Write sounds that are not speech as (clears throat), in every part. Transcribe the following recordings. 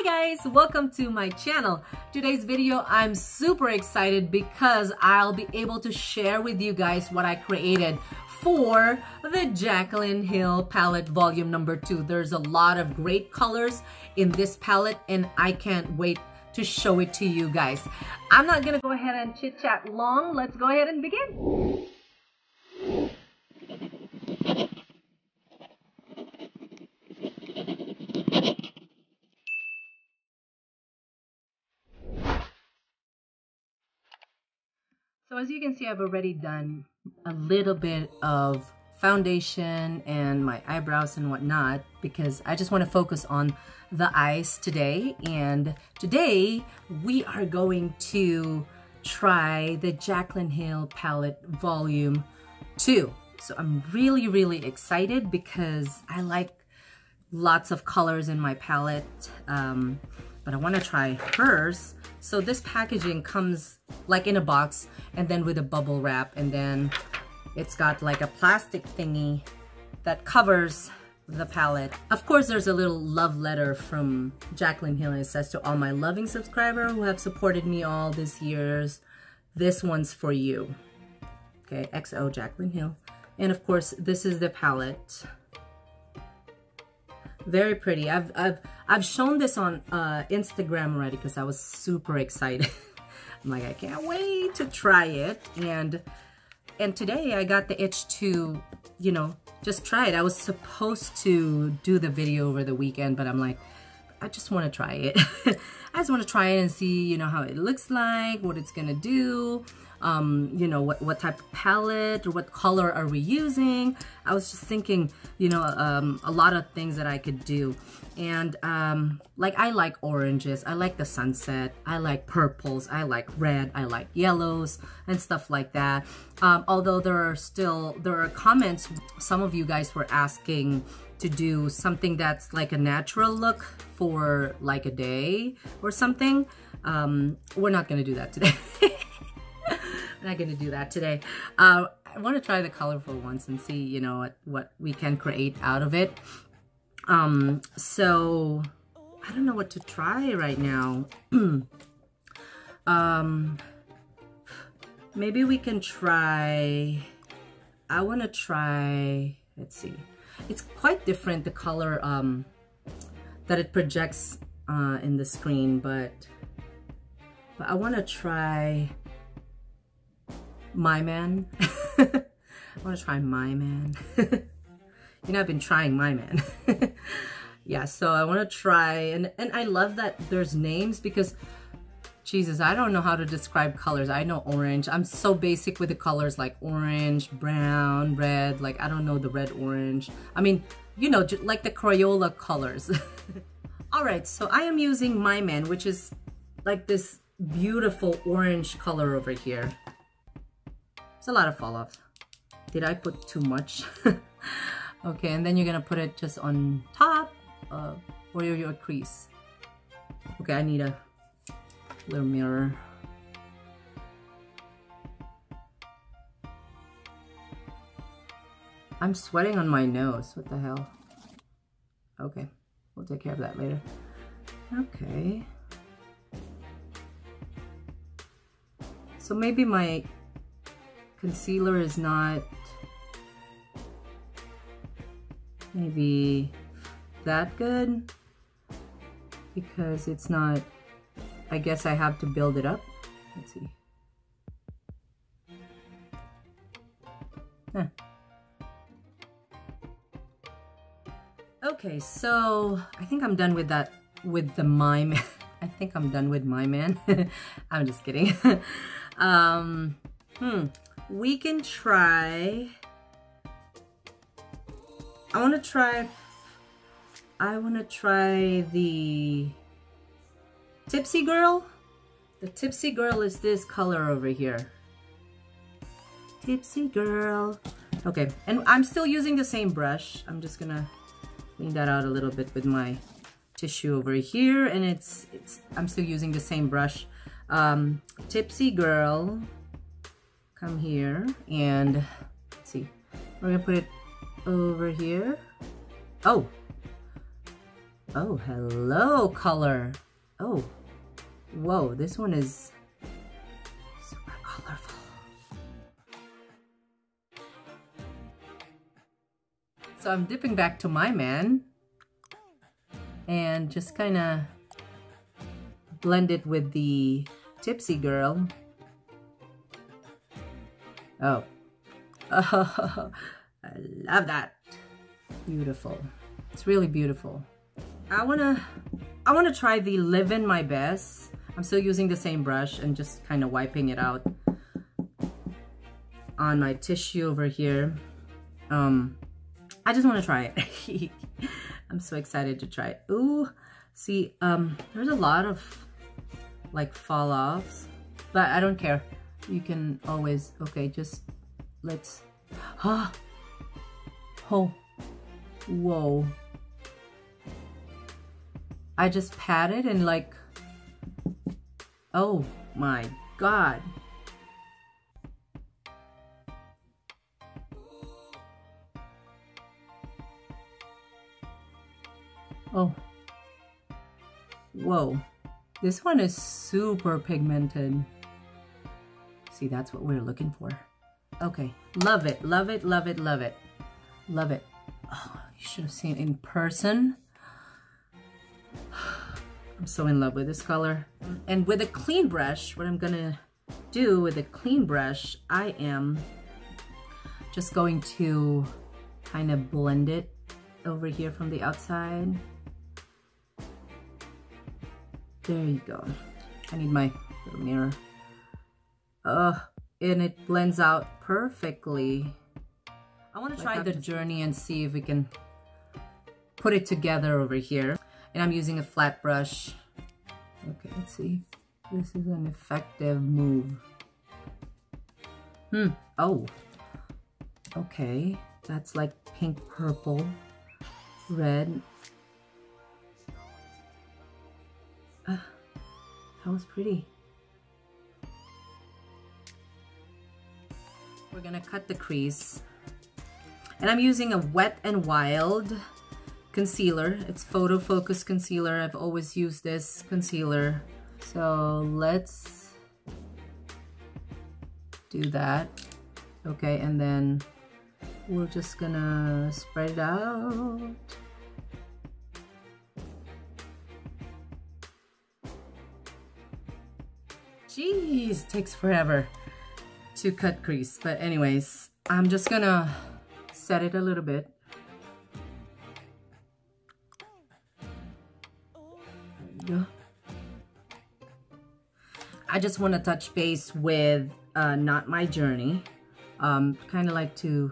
Hi guys, welcome to my channel. Today's video, I'm super excited because I'll be able to share with you guys what I created for the Jaclyn Hill palette volume number two. There's a lot of great colors in this palette and I can't wait to show it to you guys. I'm not gonna go ahead and chit chat long. Let's go ahead and begin. So as you can see, I've already done a little bit of foundation and my eyebrows and whatnot because I just want to focus on the eyes today. And today we are going to try the Jaclyn Hill palette volume 2. So I'm really, really excited because I like lots of colors in my palette. Um, but I want to try hers. So this packaging comes like in a box and then with a bubble wrap and then it's got like a plastic thingy that covers the palette. Of course, there's a little love letter from Jaclyn Hill. It says to all my loving subscribers who have supported me all these years, this one's for you. Okay, XO Jaclyn Hill. And of course, this is the palette. Very pretty. I've, I've, I've shown this on uh, Instagram already because I was super excited. (laughs) I'm like, I can't wait to try it. And, and today I got the itch to, you know, just try it. I was supposed to do the video over the weekend, but I'm like, I just want to try it. (laughs) I just want to try it and see, you know, how it looks like, what it's going to do um, you know, what, what type of palette or what color are we using. I was just thinking, you know, um, a lot of things that I could do. And um, like I like oranges, I like the sunset, I like purples, I like red, I like yellows and stuff like that. Um, although there are still, there are comments, some of you guys were asking to do something that's like a natural look for like a day or something. Um, we're not gonna do that today. (laughs) I'm not going to do that today. Uh, I want to try the colorful ones and see, you know, what, what we can create out of it. Um, so, I don't know what to try right now. (clears throat) um, maybe we can try, I want to try, let's see. It's quite different, the color um, that it projects uh, in the screen, but, but I want to try my Man. (laughs) I want to try My Man. (laughs) you know, I've been trying My Man. (laughs) yeah, so I want to try, and, and I love that there's names because, Jesus, I don't know how to describe colors. I know orange. I'm so basic with the colors like orange, brown, red. Like, I don't know the red, orange. I mean, you know, like the Crayola colors. All right, so I am using My Man, which is like this beautiful orange color over here. It's a lot of fall offs. Did I put too much? (laughs) okay, and then you're gonna put it just on top uh, or your crease. Okay, I need a little mirror. I'm sweating on my nose. What the hell? Okay, we'll take care of that later. Okay. So maybe my concealer is not maybe that good because it's not I guess I have to build it up. Let's see. Huh. okay so I think I'm done with that with the mime (laughs) I think I'm done with my man. (laughs) I'm just kidding. (laughs) Um hmm we can try, I want to try, I want to try the Tipsy Girl. The Tipsy Girl is this color over here. Tipsy Girl. Okay, and I'm still using the same brush. I'm just gonna clean that out a little bit with my tissue over here and it's it's I'm still using the same brush um, Tipsy Girl come here and see we're gonna put it over here oh Oh, hello, color. Oh, whoa, this one is super colorful. So I'm dipping back to my man and just kind of blend it with the Tipsy Girl. Oh. oh, (laughs) I love that. Beautiful. It's really beautiful. I wanna, I wanna try the Live in My Best. I'm still using the same brush and just kind of wiping it out on my tissue over here. Um, I just want to try it. (laughs) I'm so excited to try it. Ooh, see, um, there's a lot of like fall offs, but I don't care. You can always, okay, just let's, ah, oh, whoa. I just pat it and like, oh my God. Oh. Whoa. This one is super pigmented. See, that's what we're looking for. Okay. Love it. Love it. Love it. Love it. Love it. Oh, you should have seen it in person. (sighs) I'm so in love with this color. And with a clean brush, what I'm gonna do with a clean brush, I am just going to kind of blend it over here from the outside. There you go. I need my little mirror. Uh, and it blends out perfectly. I want to try the journey and see if we can put it together over here. And I'm using a flat brush. Okay, let's see. This is an effective move. Hmm. Oh. Okay. That's like pink, purple, red, Uh, that was pretty. We're gonna cut the crease. And I'm using a Wet and Wild concealer. It's Photo Focus Concealer. I've always used this concealer. So let's do that. Okay, and then we're just gonna spread it out. Jeez, takes forever to cut crease. But anyways, I'm just gonna set it a little bit. I just want to touch base with uh, Not My Journey. Um, kind of like to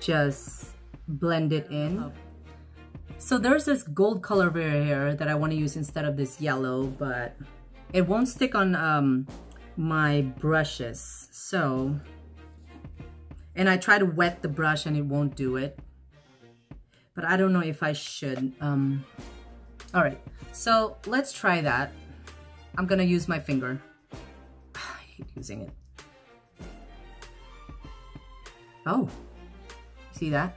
just blend it in. So there's this gold color over here that I want to use instead of this yellow, but it won't stick on um, my brushes. So, and I try to wet the brush and it won't do it. But I don't know if I should. Um, all right, so let's try that. I'm gonna use my finger. (sighs) I hate using it. Oh, see that?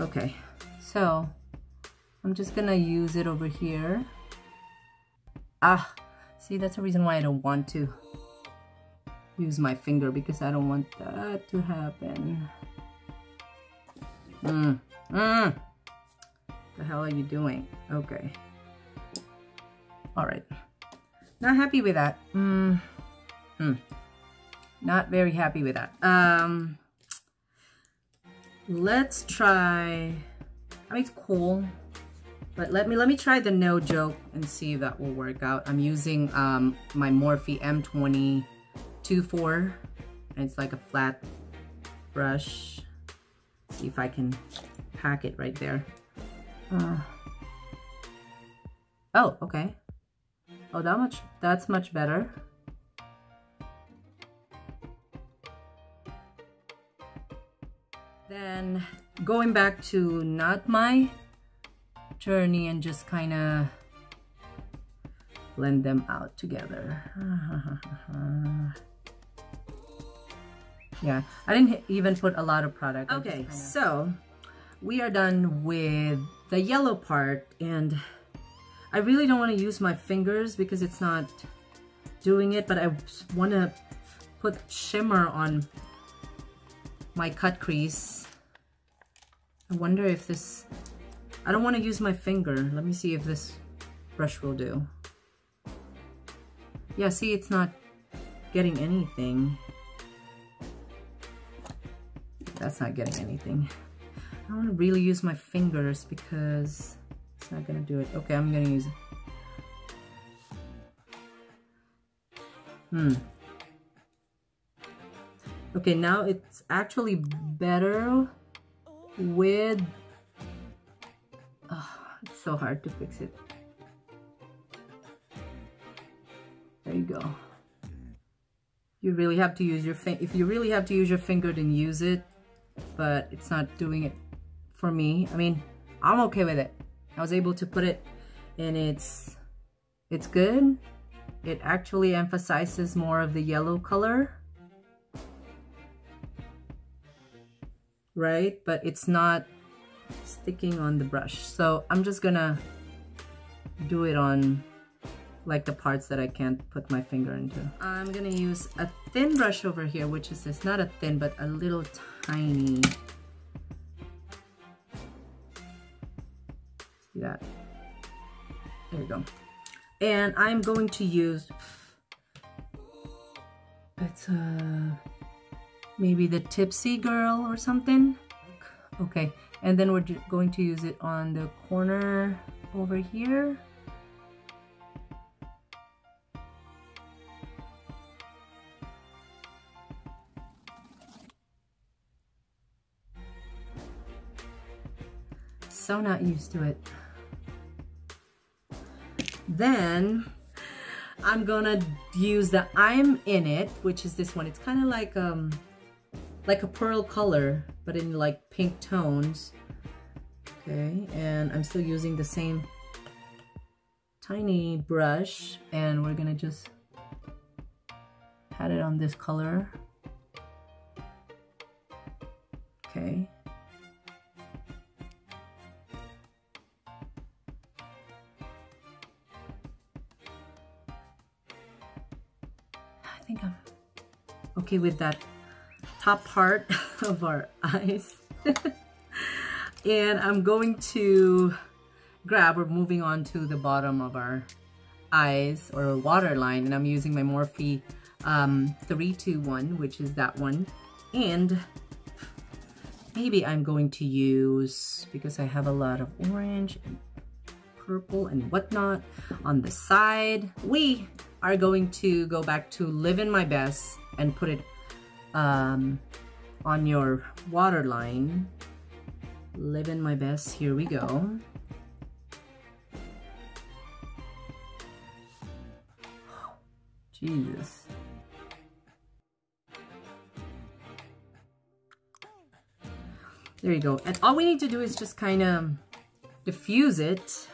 Okay, so I'm just gonna use it over here. Ah, see, that's the reason why I don't want to use my finger because I don't want that to happen. Mm, mm. The hell are you doing? Okay. All right. Not happy with that. Mm. Mm. Not very happy with that. Um, let's try, I mean, it's cool, but let me, let me try the no joke and see if that will work out. I'm using um, my Morphe M20 2.4 and it's like a flat brush. See if I can pack it right there. Uh, oh, okay. Oh, that much, that's much better. Then going back to not my journey and just kind of blend them out together. (laughs) Yeah, I didn't even put a lot of product. Okay, so we are done with the yellow part and I really don't want to use my fingers because it's not doing it, but I want to put shimmer on my cut crease. I wonder if this, I don't want to use my finger. Let me see if this brush will do. Yeah, see, it's not getting anything. That's not getting anything. I don't want to really use my fingers because it's not going to do it. Okay, I'm going to use... Hmm. Okay, now it's actually better with... So hard to fix it. There you go. You really have to use your finger. If you really have to use your finger, then use it. But it's not doing it for me. I mean, I'm okay with it. I was able to put it and it's it's good. It actually emphasizes more of the yellow color. Right? But it's not sticking on the brush. So I'm just gonna do it on like the parts that I can't put my finger into. I'm gonna use a thin brush over here, which is this, not a thin, but a little tiny See that? There you go. And I'm going to use, it's uh, maybe the Tipsy Girl or something. Okay, and then we're going to use it on the corner over here. So not used to it. Then I'm gonna use the I'm in it, which is this one. It's kind of like um like a pearl color, but in like pink tones. Okay, and I'm still using the same tiny brush, and we're gonna just pat it on this color. Okay. I think I'm okay with that top part (laughs) of our eyes. (laughs) and I'm going to grab, we're moving on to the bottom of our eyes or waterline and I'm using my Morphe um, 321 which is that one and maybe I'm going to use because I have a lot of orange and purple and whatnot on the side we are going to go back to Living My Best and put it um, on your waterline. Living my best, here we go. (gasps) Jesus. There you go. And all we need to do is just kind of diffuse it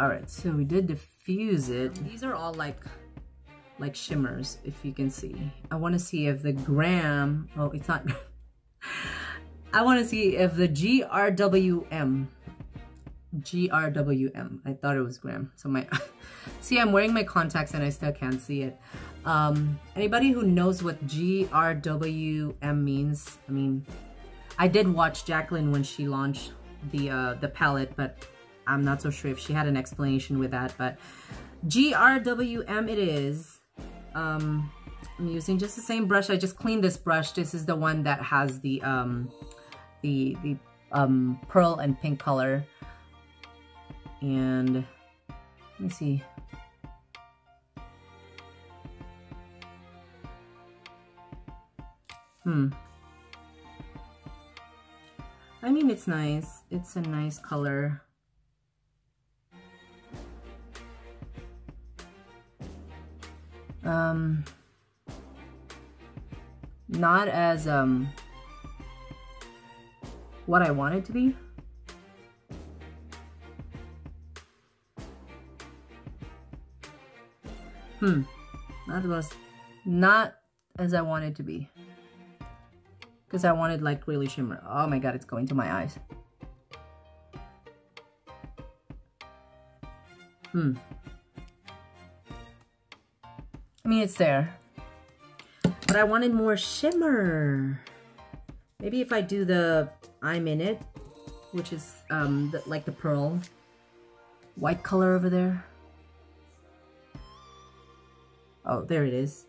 all right so we did diffuse it. These are all like like shimmers if you can see. I want to see if the gram oh it's not (laughs) I want to see if the GRWM GRWM I thought it was gram. So my (laughs) see I'm wearing my contacts and I still can't see it. Um anybody who knows what GRWM means I mean I did watch Jaclyn when she launched the uh the palette but I'm not so sure if she had an explanation with that, but GRWM it is. Um, I'm using just the same brush. I just cleaned this brush. This is the one that has the um, the the um, pearl and pink color. And let me see. Hmm. I mean, it's nice. It's a nice color. um, not as um, what I want it to be. Hmm, not as not as I want it to be, because I wanted like really shimmer. Oh my god, it's going to my eyes. Hmm. Mean, it's there. But I wanted more shimmer. Maybe if I do the I'm in it, which is um, the, like the pearl white color over there. Oh, there it is.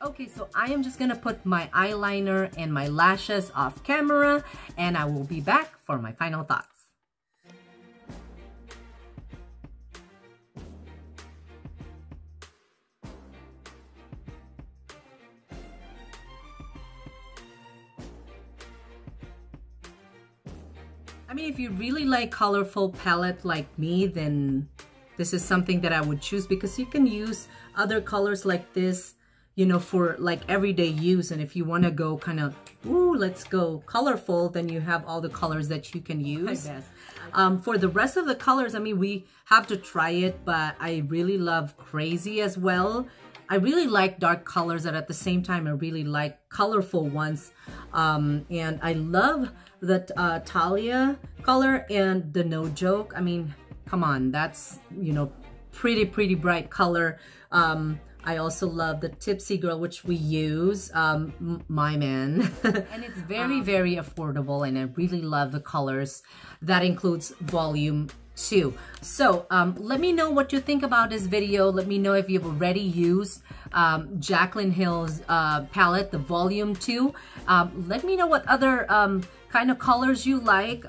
Okay, so I am just gonna put my eyeliner and my lashes off camera and I will be back for my final thoughts. I mean, if you really like colorful palette like me, then this is something that I would choose because you can use other colors like this you know, for like everyday use. And if you want to go kind of, ooh, let's go colorful, then you have all the colors that you can use. Um, for the rest of the colors, I mean, we have to try it, but I really love Crazy as well. I really like dark colors and at the same time, I really like colorful ones. Um, and I love the uh, Talia color and the No Joke. I mean, come on, that's, you know, pretty, pretty bright color. Um, I also love the Tipsy Girl, which we use, um, My Man. (laughs) and it's very, um, very affordable and I really love the colors. That includes volume two. So um, let me know what you think about this video. Let me know if you've already used um, Jaclyn Hill's uh, palette, the volume two. Um, let me know what other um, kind of colors you like.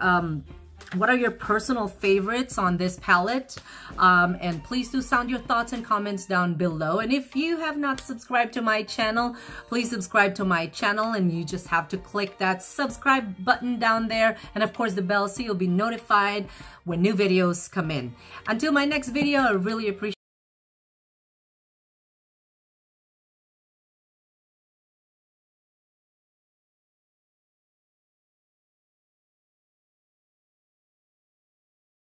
What are your personal favorites on this palette? Um, and please do sound your thoughts and comments down below. And if you have not subscribed to my channel, please subscribe to my channel and you just have to click that subscribe button down there. And of course the bell so you'll be notified when new videos come in. Until my next video, I really appreciate